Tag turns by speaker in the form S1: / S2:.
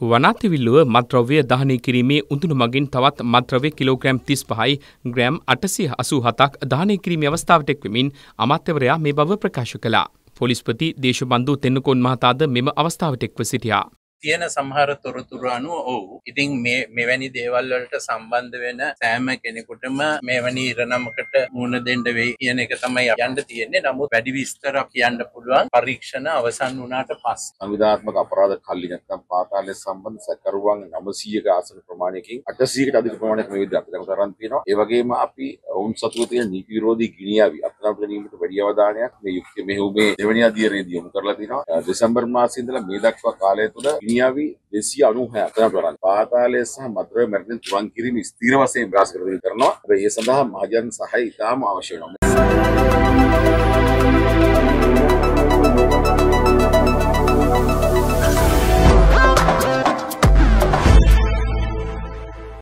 S1: වනාතිවිල්ලුව මත්‍රව්‍ය දහනය කිරීමේ උඳුණු මගින් තවත් මත්‍රවය කිලෝග්‍රෑම් තිස් පහයි ග්‍රෑම් අටසි අසූ හතක් දානය කිරීම අවස්ථාවට එක්වමින් අමාත්‍යවරයා මේ බව ප්‍රකාශ කළා. පොලිස්පති දේශබන්ධු තෙන්නකොන් මහතාද මෙම අවස්ථාවට එක්ව සිටියා.
S2: තියෙන සමහර තොරතුරු අනුව ඔවු ඉතින් මේ මෙවැනි දේවල් වලට සම්බන්ධ වෙන සෑම කෙනෙකුටම මෙවැනි ඉරණමකට මුණ දෙන්න වෙයි කියන එක තමයි යන්න තියෙන්නේ. නමුත් වැඩි විස්තර කියන්න පුළුවන් පරීක්ෂණ අවසන් වුණාට පස්සේ.
S3: සංවිධාත්මක අපරාධ කල්ලි නැත්නම් පාතාලය සම්බන්ධ සැකරුවන් 900ක ආසන ප්‍රමාණයකින් 800කට අධික ප්‍රමාණයක් මේ විදිහට අපිට තරම් තියෙනවා. ඒ වගේම අපි ඔවුන් සතුව තියෙන නීති විරෝධී ගිනියාවි අත්අඩංගුවට ගැනීමට වැඩි අවධානයක් මේ යුක්තිය මෙහෙයුමේ දෙවැනි අධීරයේදී යොමු කරලා තිනවා. දෙසැම්බර් මාසයේ ඉඳලා මේ දක්වා කාලය තුළ ගිනියාවි දෙසිය අනුහයක් කරන්න පාතාලය සහ මදුරේ මැරදින් තුරන් කිරීම ස්ථීර වශයෙන් විකාශ කරනවා. ඒ සඳහා මහජන සහාය ඉතාම අවශ්‍ය වෙනවා.